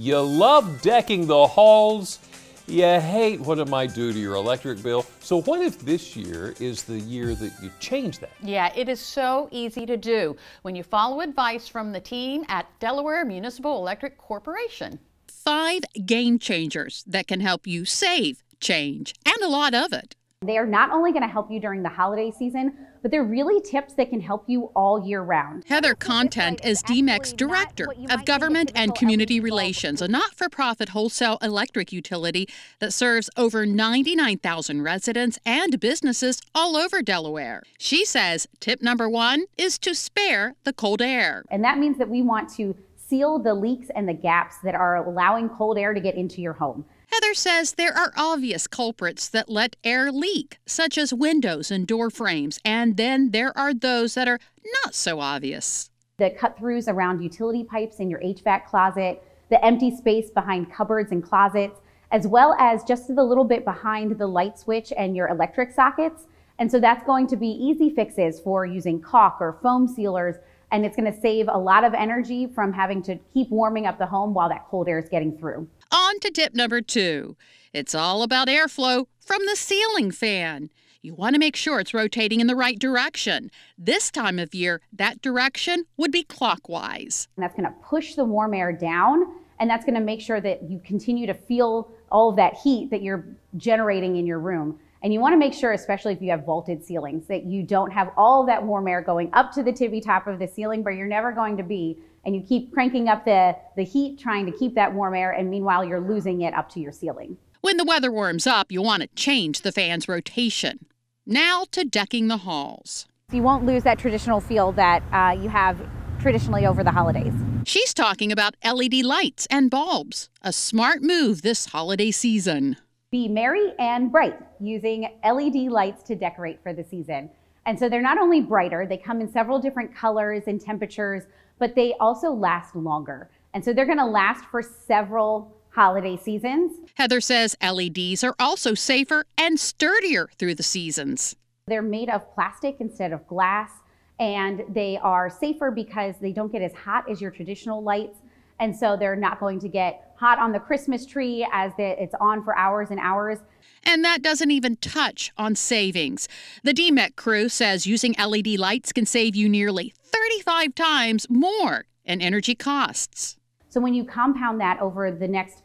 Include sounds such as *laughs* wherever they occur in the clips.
You love decking the halls. You hate what it might do to your electric bill. So, what if this year is the year that you change that? Yeah, it is so easy to do when you follow advice from the team at Delaware Municipal Electric Corporation. Five game changers that can help you save change and a lot of it. They are not only going to help you during the holiday season, but they're really tips that can help you all year round. Heather Content is DEMEC's Director of Government and Community Relations, a not for profit wholesale electric utility that serves over 99,000 residents and businesses all over Delaware. She says tip number one is to spare the cold air. And that means that we want to seal the leaks and the gaps that are allowing cold air to get into your home. Heather says there are obvious culprits that let air leak, such as windows and door frames, and then there are those that are not so obvious. The cut throughs around utility pipes in your HVAC closet, the empty space behind cupboards and closets, as well as just the little bit behind the light switch and your electric sockets. And so that's going to be easy fixes for using caulk or foam sealers and it's going to save a lot of energy from having to keep warming up the home while that cold air is getting through. On to tip number two. It's all about airflow from the ceiling fan. You want to make sure it's rotating in the right direction. This time of year, that direction would be clockwise. And that's going to push the warm air down, and that's going to make sure that you continue to feel all of that heat that you're generating in your room. And you want to make sure, especially if you have vaulted ceilings, that you don't have all that warm air going up to the tippy top of the ceiling where you're never going to be. And you keep cranking up the, the heat, trying to keep that warm air, and meanwhile, you're losing it up to your ceiling. When the weather warms up, you want to change the fan's rotation. Now to decking the halls. You won't lose that traditional feel that uh, you have traditionally over the holidays. She's talking about LED lights and bulbs, a smart move this holiday season be merry and bright using LED lights to decorate for the season. And so they're not only brighter, they come in several different colors and temperatures, but they also last longer. And so they're going to last for several holiday seasons. Heather says LEDs are also safer and sturdier through the seasons. They're made of plastic instead of glass, and they are safer because they don't get as hot as your traditional lights. And so they're not going to get hot on the Christmas tree as it's on for hours and hours. And that doesn't even touch on savings. The DEMEC crew says using LED lights can save you nearly 35 times more in energy costs. So when you compound that over the next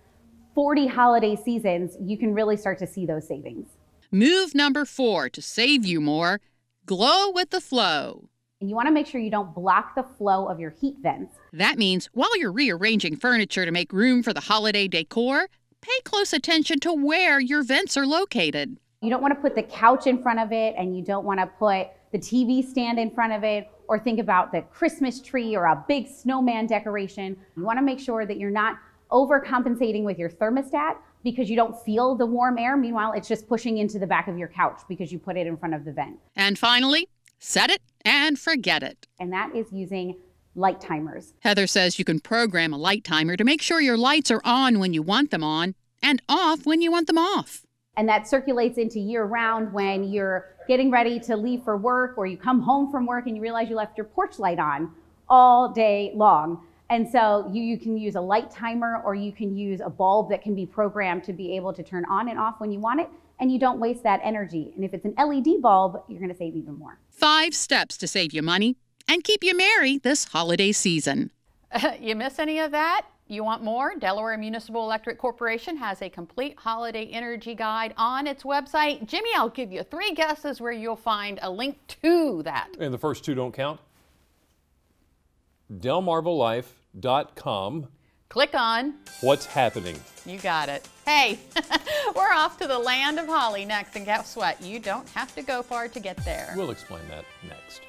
40 holiday seasons, you can really start to see those savings. Move number four to save you more glow with the flow. And you want to make sure you don't block the flow of your heat vents. That means while you're rearranging furniture to make room for the holiday decor, pay close attention to where your vents are located. You don't want to put the couch in front of it, and you don't want to put the TV stand in front of it, or think about the Christmas tree or a big snowman decoration. You want to make sure that you're not overcompensating with your thermostat because you don't feel the warm air. Meanwhile, it's just pushing into the back of your couch because you put it in front of the vent. And finally, set it and forget it. And that is using light timers. Heather says you can program a light timer to make sure your lights are on when you want them on and off when you want them off. And that circulates into year round when you're getting ready to leave for work or you come home from work and you realize you left your porch light on all day long. And so you, you can use a light timer or you can use a bulb that can be programmed to be able to turn on and off when you want it and you don't waste that energy. And if it's an LED bulb, you're going to save even more. Five steps to save you money and keep you merry this holiday season. Uh, *laughs* you miss any of that? You want more? Delaware Municipal Electric Corporation has a complete holiday energy guide on its website. Jimmy, I'll give you three guesses where you'll find a link to that. And the first two don't count? DelmarvaLife.com Click on What's Happening. You got it. Hey, *laughs* we're off to the land of holly next, and guess what? You don't have to go far to get there. We'll explain that next.